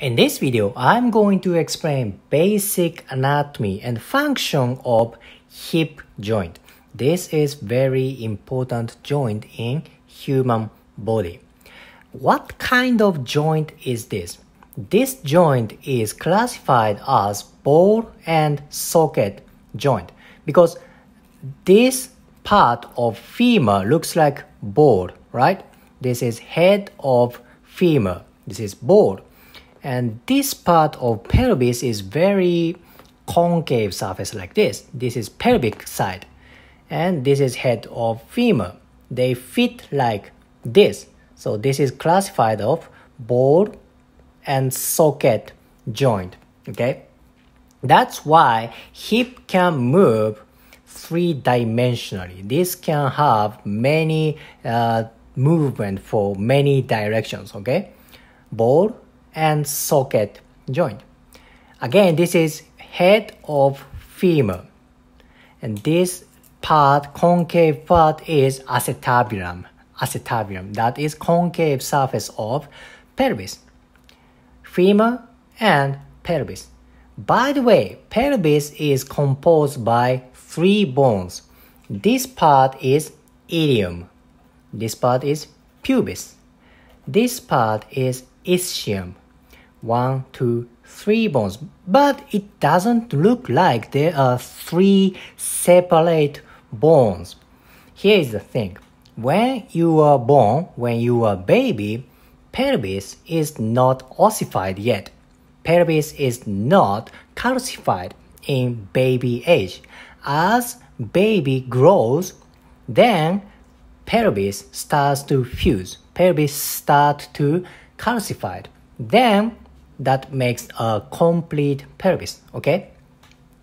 In this video, I'm going to explain basic anatomy and function of hip joint. This is very important joint in human body. What kind of joint is this? This joint is classified as ball and socket joint because this part of femur looks like ball, right? This is head of femur. This is ball. And this part of pelvis is very concave surface like this. This is pelvic side. And this is head of femur. They fit like this. So this is classified of ball and socket joint. Okay. That's why hip can move three dimensionally. This can have many uh, movement for many directions. Okay. Ball and socket joint. Again, this is head of femur. And this part, concave part is acetabulum. Acetabulum, that is concave surface of pelvis. Femur and pelvis. By the way, pelvis is composed by three bones. This part is ilium. This part is pubis. This part is ischium. One, two, three bones. But it doesn't look like there are three separate bones. Here is the thing. When you are born, when you are baby, pelvis is not ossified yet. Pelvis is not calcified in baby age. As baby grows, then pelvis starts to fuse. Pelvis start to calcified. Then that makes a complete pelvis. Okay,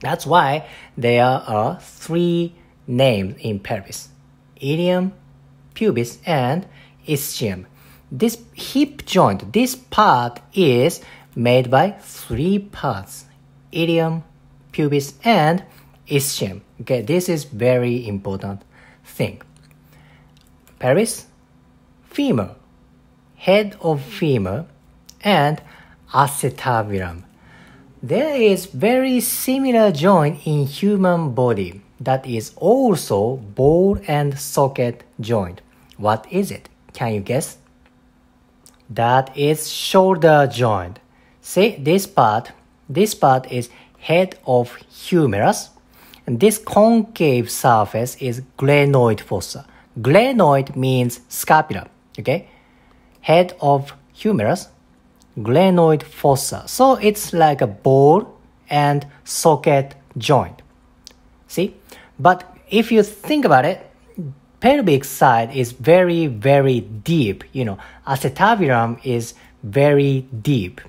that's why there are three names in pelvis: ilium, pubis, and ischium. This hip joint, this part is made by three parts: ilium, pubis, and ischium. Okay, this is very important thing. Pelvis, femur, head of femur, and acetabulum. There is very similar joint in human body that is also ball and socket joint. What is it? Can you guess? That is shoulder joint. See this part, this part is head of humerus and this concave surface is glenoid fossa. Glenoid means scapula, okay? Head of humerus glenoid fossa. So it's like a ball and socket joint. See? But if you think about it, pelvic side is very, very deep. You know, acetabulum is very deep.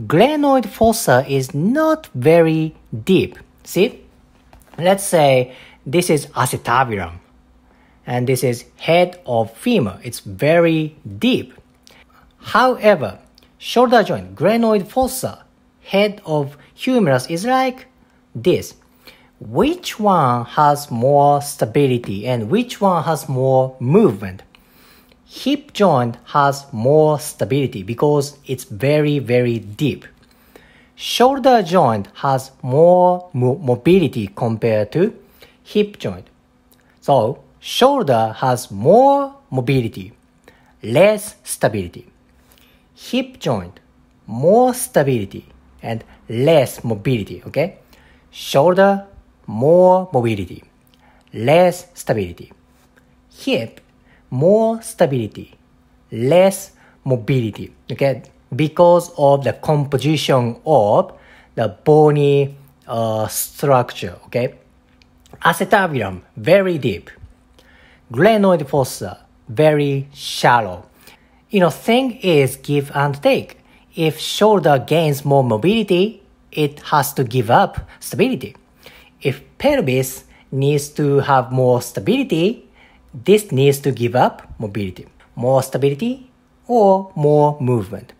Glenoid fossa is not very deep. See? Let's say this is acetabulum and this is head of femur. It's very deep. However, shoulder joint, glenoid fossa, head of humerus is like this. Which one has more stability and which one has more movement? Hip joint has more stability because it's very, very deep. Shoulder joint has more mo mobility compared to hip joint. So, shoulder has more mobility, less stability hip joint, more stability and less mobility, okay? Shoulder, more mobility, less stability. Hip, more stability, less mobility, okay? Because of the composition of the bony uh, structure, okay? Acetabulum, very deep. Glenoid fossa, very shallow you know, thing is give and take. If shoulder gains more mobility, it has to give up stability. If pelvis needs to have more stability, this needs to give up mobility. More stability or more movement.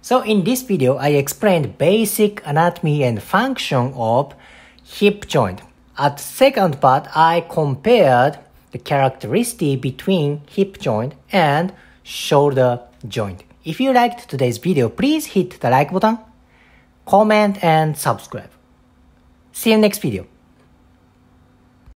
So in this video, I explained basic anatomy and function of hip joint. At second part, I compared the characteristic between hip joint and shoulder joint. If you liked today's video, please hit the like button, comment and subscribe. See you next video.